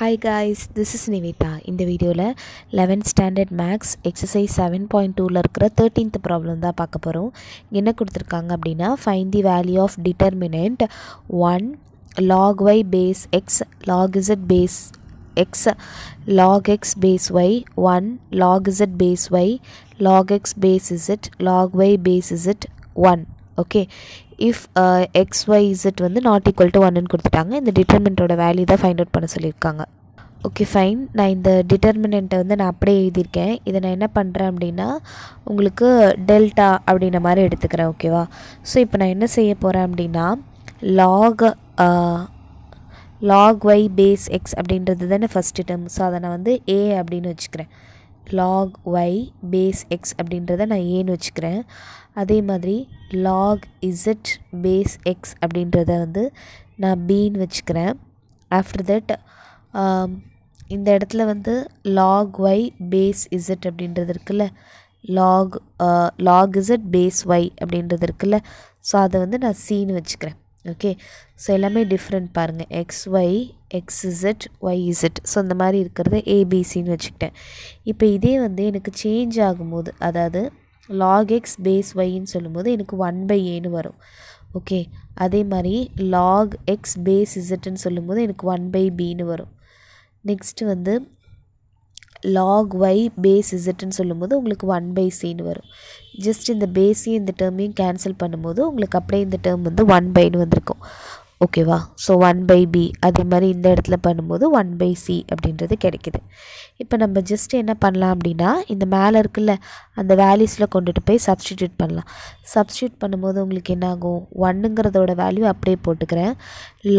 Hi guys this is Nivetha இந்த வீடியோவில் eleventh standard maths exercise seven point டூவில் இருக்கிற தேர்ட்டீன்த் ப்ராப்ளம் தான் பார்க்க போகிறோம் என்ன கொடுத்துருக்காங்க அப்படின்னா find the value of determinant one log y base x log z base x log x base y one log z base y log x base z log y base z one okay if x y z வந்து not equal to ஒன்னு கொடுத்துட்டாங்க. இந்த டிட்டர்மினண்ட்டோட value தான் find out பண்ண சொல்லியிருக்காங்க. Okay fine நான் இந்த டிட்டர்மினண்ட்டை வந்து நான் அப்படியே எழுதியிருக்கேன். இதை நான் என்ன பண்ணுறேன் அப்படின்னா உங்களுக்கு டெல்டா அப்படின்ற மாதிரி எடுத்துக்கிறேன் ஓகேவா ஸோ இப்போ நான் என்ன செய்ய போகிறேன் அப்படின்னா log log y base x அப்படின்றது தானே ஃபஸ்ட்டு டேர்ம் ஸோ அதை நான் வந்து ஏ அப்படின்னு வச்சுக்கிறேன். லாக் ஒய் பேஸ் எக்ஸ் அப்படின்றத நான் ஏன்னு வச்சுக்கிறேன்? அதே மாதிரி லாக் இசட் பேஸ் எக்ஸ் அப்படின்றத வந்து நான் பின்னு வச்சுக்கிறேன். ஆஃப்டர் தட் இந்த இடத்துல வந்து லாக் ஒய் பேஸ் இசட் அப்படின்றது இருக்குல்ல? Log log z base y அப்படின்றது இருக்குல்ல? ஸோ அதை வந்து நான் சீன்னு வச்சுக்கிறேன். ஓகே ஸோ எல்லாமே டிஃப்ரெண்ட் பாருங்கள் x y x z y z so இந்த மாதிரி இருக்கிறத ஏபிசின்னு வச்சுக்கிட்டேன். இப்போ இதே வந்து எனக்கு சேஞ்ச் ஆகும்போது அதாவது லாக் எக்ஸ் பேஸ் ஒய்ன்னு சொல்லும்போது எனக்கு ஒன் பை ஏன்னு வரும். ஓகே அதே மாதிரி லாக் எக்ஸ் பேஸ் இசட்டுன்னு சொல்லும்போது எனக்கு ஒன் பை பின்னு வரும். நெக்ஸ்ட்டு வந்து லாக் ஒய் பேஸ் இசட்டுன்னு சொல்லும்போது உங்களுக்கு ஒன் பை சின்னு வரும். ஜஸ்ட் இந்த பேஸையும் இந்த டேர்மையும் கேன்சல் பண்ணும்போது உங்களுக்கு அப்படியே இந்த டேர்ம் வந்து ஒன் பைன்னு வந்திருக்கும். ஓகேவா ஸோ ஒன் பை பி அதே மாதிரி இந்த இடத்துல பண்ணும்போது ஒன் பை சி அப்படின்றது கிடைக்கிது. இப்போ நம்ம ஜஸ்ட் என்ன பண்ணலாம் அப்படின்னா இந்த மேலே இருக்குல்ல அந்த வேல்யூஸில் கொண்டுட்டு போய் சப்ஸ்டிடியூட் பண்ணலாம். சப்ஸ்டியூட் பண்ணும்போது உங்களுக்கு என்ன ஆகும் ஒன்னுங்கிறதோட வேல்யூ அப்படியே போட்டுக்கிறேன்.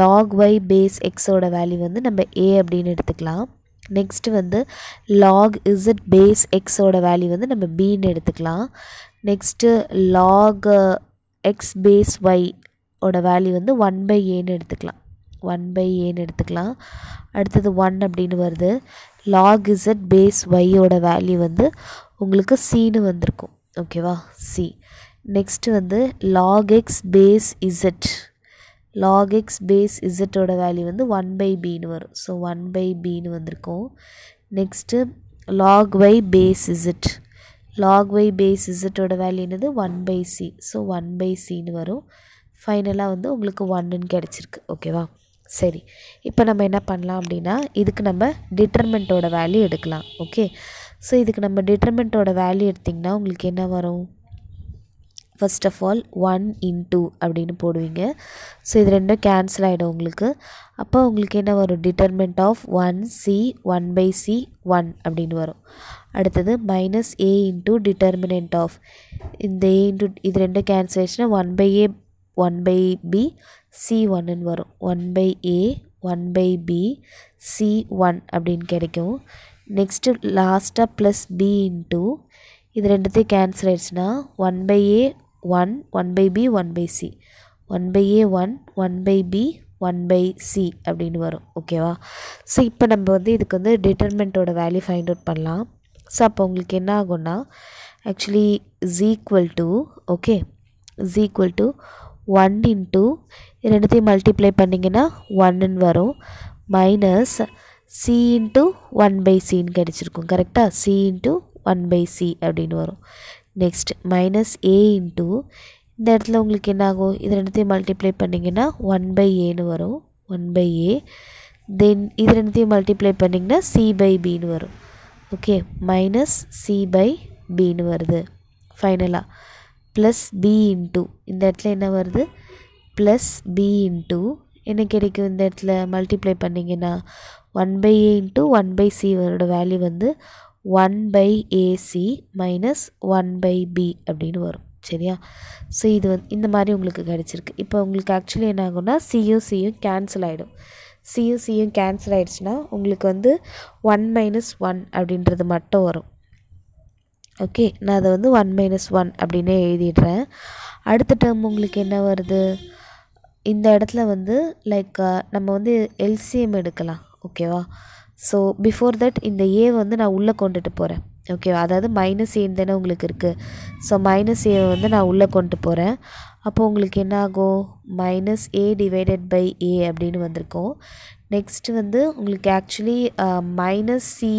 லாக் ஒய் பேஸ் எக்ஸோட வேல்யூ வந்து நம்ம ஏ அப்படின்னு எடுத்துக்கலாம். நெக்ஸ்ட்டு வந்து லாக் இசட் பேஸ் எக்ஸோட வேல்யூ வந்து நம்ம பின்னு எடுத்துக்கலாம். Next log x base y ஓட வேல்யூ வந்து ஒன் பை ஏன்னு எடுத்துக்கலாம். ஒன் பை ஏன்னு எடுத்துக்கலாம். அடுத்தது ஒன் அப்படின்னு வருது. லாக் இசட் பேஸ் ஒய்யோட வேல்யூ வந்து உங்களுக்கு சீனு வந்திருக்கும். ஓகேவா சி நெக்ஸ்ட்டு வந்து log x base z log x base இசட்டோட value வந்து ஒன் பை பின்னு வரும். ஸோ ஒன் பை பின்னு வந்திருக்கும். Next log b base z log y base இசட்டோட value என்னது? One by c so one by சின்னு வரும். ஃபைனலாக வந்து உங்களுக்கு ஒன்றுன்னு கிடச்சிருக்கு. ஓகேவா சரி. இப்போ நம்ம என்ன பண்ணலாம் அப்படின்னா இதுக்கு நம்ம டிட்டர்மெண்ட்டோட வேல்யூ எடுக்கலாம். ஓகே ஸோ இதுக்கு நம்ம டிட்டர்மெண்ட்டோட வேல்யூ எடுத்திங்கன்னா உங்களுக்கு என்ன வரும்? First of all one into அப்படின்னு போடுவீங்க. ஸோ இது ரெண்டும் கேன்சல் ஆகிடும் உங்களுக்கு. அப்போ உங்களுக்கு என்ன வரும்? Determinant of one c one by c one அப்படின்னு வரும். அடுத்தது minus a into determinant of இந்த ஏ இன்டூ இது ரெண்டும் கேன்சல் ஆயிடுச்சுன்னா one by a one by b c ஒன்னுன்னு வரும். One by a one by b c one அப்படின்னு கிடைக்கும். நெக்ஸ்ட்டு லாஸ்ட்டாக ப்ளஸ் பி இன்ட்டு இது ரெண்டுத்தையும் கேன்சல் ஆயிடுச்சுன்னா one by a one one by b one by c one by a one one by b one by c அப்படின்னு வரும். ஓகேவா so இப்போ நம்ம வந்து இதுக்கு வந்து டிட்டர்மெண்ட்டோட வேல்யூ ஃபைண்ட் அவுட் பண்ணலாம். ஸோ அப்போ உங்களுக்கு என்ன ஆகும்னா actually is equal to okay is equal to one into ரெண்டுத்தையும் மல்டிப்ளை பண்ணிங்கன்னா ஒன்னுன்னு வரும். Minus c into one by சின்னு கிடச்சிருக்கும். கரெக்டாக c into one by c அப்படின்னு வரும். நெக்ஸ்ட் மைனஸ் ஏ இன்ட்டு இந்த இடத்துல உங்களுக்கு என்ன ஆகும் இது ரெண்டுத்தையும் மல்டிப்ளை பண்ணிங்கன்னா ஒன் பை ஏன்னு வரும். ஒன் பை ஏ தென் இது ரெண்டுத்தையும் மல்டிப்ளை பண்ணிங்கன்னா சி பை பின்னு வரும். ஓகே மைனஸ் சி பை பின்னு வருது. ஃபைனலாக ப்ளஸ் பி இன்ட்டு இந்த இடத்துல என்ன வருது? ப்ளஸ் பி இன்ட்டு என்ன கிடைக்கும் இந்த இடத்துல மல்டிப்ளை பண்ணிங்கன்னா? One by a into one by சியோட வேல்யூ வந்து one by ac minus one by b அப்படின்னு வரும். சரியா? ஸோ இது வந்து இந்த மாதிரி உங்களுக்கு கிடச்சிருக்கு. இப்போ உங்களுக்கு ஆக்சுவலி என்ன ஆகும்னா சியும் சியும் கேன்சல் ஆகிடும் சியும் சியும் கேன்சல் ஆகிடுச்சுன்னா உங்களுக்கு வந்து ஒன் மைனஸ் ஒன் அப்படின்றது மட்டும் வரும். ஓகே நான் அதை வந்து ஒன் மைனஸ் ஒன் அப்படின்னே எழுதிடுறேன். அடுத்த டேர்ம் உங்களுக்கு என்ன வருது? இந்த இடத்துல வந்து லைக் நம்ம வந்து எல்சிஎம் எடுக்கலாம். ஓகேவா ஸோ பிஃபோர் தட் இந்த ஏ வந்து நான் உள்ளே கொண்டுட்டு போகிறேன் ஓகேவா அதாவது மைனஸ் ஏன்னு தானே உங்களுக்கு இருக்குது ஸோ மைனஸ் ஏ வந்து நான் உள்ளே கொண்டு போகிறேன் அப்போது உங்களுக்கு என்ன ஆகும்? Minus A divided by A அப்படின்னு வந்திருக்கும். நெக்ஸ்ட்டு வந்து உங்களுக்கு ஆக்சுவலி மைனஸ் சி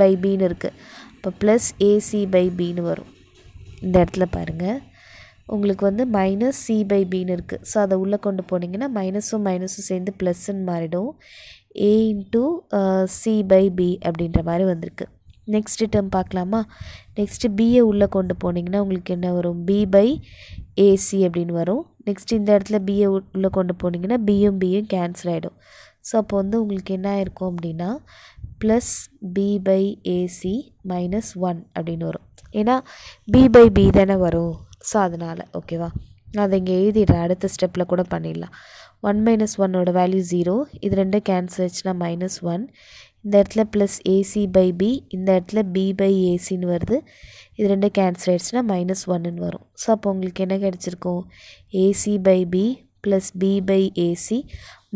பை பின்னு இருக்குது இப்போ ப்ளஸ் ஏசி பை பின்னு வரும். இந்த இடத்துல பாருங்கள் உங்களுக்கு வந்து மைனஸ் சி பை பின்னு இருக்குது ஸோ அதை உள்ளே கொண்டு போனீங்கன்னா மைனஸும் மைனஸும் சேர்ந்து ப்ளஸ்ன்னு மாறிடும். A into c by b அப்படின்ற மாதிரி வந்திருக்கு. நெக்ஸ்ட் டேர்ம் பார்க்கலாமா? நெக்ஸ்ட்டு பிஏ உள்ளே கொண்டு போனீங்கன்னா உங்களுக்கு என்ன வரும்? பி பை ஏசி அப்படின்னு வரும். நெக்ஸ்ட் இந்த இடத்துல பிஏ உள்ளே கொண்டு போனீங்கன்னா பியும் பியும் கேன்சல் ஆகிடும் ஸோ அப்போ வந்து உங்களுக்கு என்ன ஆயிருக்கும் அப்படின்னா plus b by ac minus one அப்படின்னு வரும். ஏன்னா பி பை பி தானே வரும். ஸோ அதனால் ஓகேவா நான் அதை இங்கே எழுதிடுறேன். அடுத்த ஸ்டெப்பில் கூட பண்ணிடலாம். ஒன் மைனஸ் ஒன்னோட வேல்யூ ஜீரோ இது ரெண்டும் கேன்சல் ஆச்சுன்னா மைனஸ் ஒன் இந்த இடத்துல ப்ளஸ் ஏசி பை பி இந்த இடத்துல பி பை ஏசின்னு வருது. இது ரெண்டும் கேன்சல் ஆயிடுச்சுன்னா மைனஸ் ஒன்னுன்னு வரும். ஸோ அப்போ உங்களுக்கு என்ன கிடச்சிருக்கும்? Ac by b plus b by ac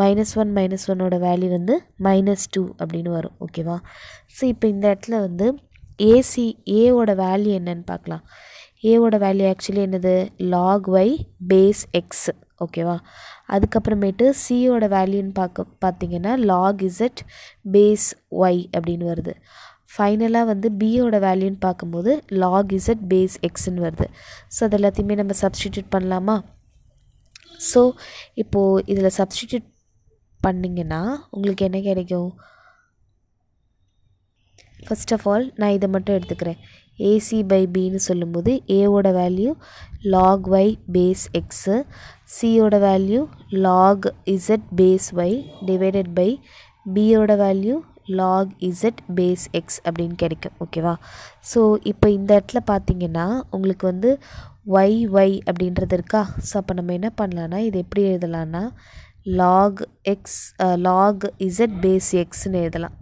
minus one minus ஒன்னோட வேல்யூ வந்து மைனஸ் டூ அப்படின்னு வரும். ஓகேவா ஸோ இப்போ இந்த இடத்துல வந்து ஏசி ஏவோட வேல்யூ என்னன்னு பார்க்கலாம். ஏவோட வேல்யூ ஆக்சுவலி என்னது? லாக் ஒய் பேஸ் எக்ஸ் ஓகேவா? அதுக்கப்புறமேட்டு சியோட வேல்யூன்னு பார்க்க பார்த்தீங்கன்னா லாக் இசட் பேஸ் ஒய் அப்படின்னு வருது. ஃபைனலாக வந்து பியோட வேல்யூன்னு பார்க்கும்போது லாக் இசட் பேஸ் எக்ஸ்ன்னு வருது. ஸோ அது எல்லாத்தையுமே நம்ம சப்ஸ்டிடியூட் பண்ணலாமா? ஸோ இப்போது இதில் சப்ஸ்டிடியூட் பண்ணிங்கன்னா உங்களுக்கு என்ன கிடைக்கும்? ஃபஸ்ட் ஆஃப் ஆல் நான் இதை மட்டும் எடுத்துக்கிறேன். ஏசி பை பின்னு சொல்லும்போது ஏவோட value log y base x சியோட value log z base y divided by பியோட value log z base x அப்படின்னு கிடைக்கும் ஓகேவா ஸோ இப்போ இந்த இடத்துல பார்த்தீங்கன்னா உங்களுக்கு வந்து ஒய் ஒய் அப்படின்றது இருக்கா? ஸோ அப்போ நம்ம என்ன பண்ணலான்னா இது எப்படி எழுதலான்னா log x log z base எக்ஸ்னு எழுதலாம்.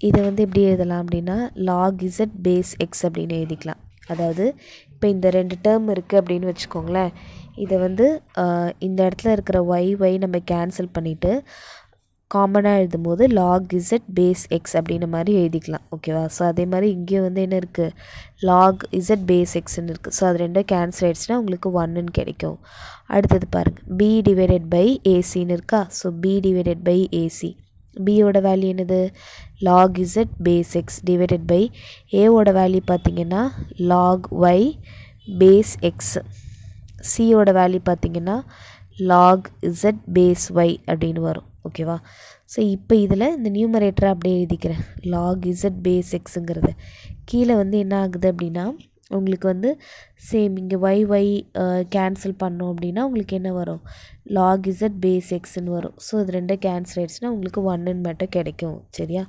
இதை வந்து எப்படி எழுதலாம் அப்படின்னா லாக் இசட் பேஸ் எக்ஸ் அப்படின்னு எழுதிக்கலாம். அதாவது இப்போ இந்த ரெண்டு டேர்ம் இருக்குது அப்படின்னு வச்சுக்கோங்களேன். இதை வந்து இந்த இடத்துல இருக்கிற ஒய் ஒய் நம்ம கேன்சல் பண்ணிவிட்டு காமனாக எழுதும் போது லாக் இசட் பேஸ் எக்ஸ் அப்படின்ற மாதிரி எழுதிக்கலாம். ஓகேவா ஸோ அதே மாதிரி இங்கேயும் வந்து என்ன இருக்குது லாக் இசட் பேஸ் எக்ஸ்ன்னு இருக்குது ஸோ அது ரெண்டும் கேன்சல் ஆகிடுச்சுன்னா உங்களுக்கு ஒன்றுன்னு கிடைக்கும். அடுத்தது பாருங்கள் பி டிவைடட் பை ஏசின்னு இருக்கா? So b divided by ac பியோட வேல்யூ என்னது? Log z base x divided by ஏவோட வேல்யூ பார்த்தீங்கன்னா லாக் ஒய் பேஸ் எக்ஸ் சியோட வேல்யூ பார்த்தீங்கன்னா லாக் இசட் பேஸ் ஒய் அப்படின்னு வரும். ஓகேவா ஸோ இப்போ இதில் இந்த நியூமரேட்டரை அப்படியே எழுதிக்கிறேன். லாக் இசட் பேஸ் எக்ஸுங்கிறது கீழே வந்து என்ன ஆகுது அப்படின்னா உங்களுக்கு வந்து சேம் இங்கே ஒய் ஒய் கேன்சல் பண்ணோம் அப்படின்னா உங்களுக்கு என்ன வரும்? லாக் இசட் பேஸ் எக்ஸ்ன்னு வரும். ஸோ இது ரெண்டும் கேன்சல் ஆயிடுச்சுன்னா உங்களுக்கு ஒன்றுன்னு மட்டும் கிடைக்கும் சரியா?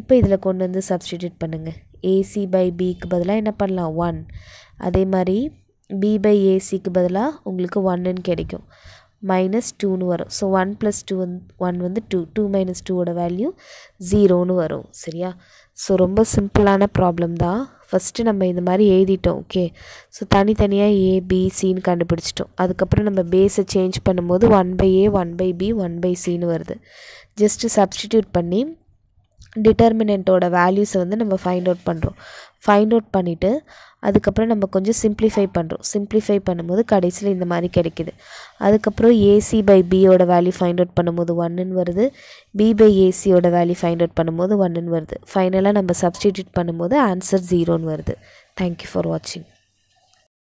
இப்போ இதில் கொண்டு வந்து சப்ஸ்டிடியூட் பண்ணுங்கள் ஏசி பை பிக்கு பதிலாக என்ன பண்ணலாம்? ஒன் அதே மாதிரி பி பை ஏசிக்கு பதிலாக உங்களுக்கு ஒன்றுன்னு கிடைக்கும். மைனஸ் டூன்னு வரும். ஸோ ஒன் ப்ளஸ் டூ வந்து ஒன் வந்து டூ டூ மைனஸ் டூவோட வேல்யூ ஜீரோன்னு வரும் சரியா? ஸோ ரொம்ப சிம்பிளான ப்ராப்ளம் தான். ஃபஸ்ட்டு நம்ம இந்த மாதிரி எழுதிட்டோம் ஓகே ஸோ தனித்தனியாக ஏ சின்னு கண்டுபிடிச்சிட்டோம். அதுக்கப்புறம் நம்ம பேஸை சேஞ்ச் பண்ணும்போது one by a one by b one by சின்னு வருது. ஜஸ்ட்டு சப்ஸ்டிடியூட் பண்ணி டிட்டர்மினெண்ட்டோட வேல்யூஸை வந்து நம்ம ஃபைண்ட் அவுட் பண்ணுறோம் ஃபைண்ட் அவுட் பண்ணிவிட்டு அதுக்கப்புறம் நம்ம கொஞ்சம் சிம்ப்ளிஃபை பண்ணுறோம் சிம்ப்ளிஃபை பண்ணும்போது கடைசியில் இந்த மாதிரி கிடைக்கிது. அதுக்கப்புறம் ஏசி பை பியோட வேல்யூ ஃபைண்ட் அவுட் பண்ணும்போது ஒன்றுன்னு வருது. பி பை ஏசியோட வேல்யூ ஃபைண்ட் அவுட் பண்ணும்போது ஒன்றுன்னு வருது. ஃபைனலாக நம்ம சப்ஸ்டிடியூட் பண்ணும்போது ஆன்சர் ஜீரோன்னு வருது. தேங்க்யூ ஃபார் வாட்சிங்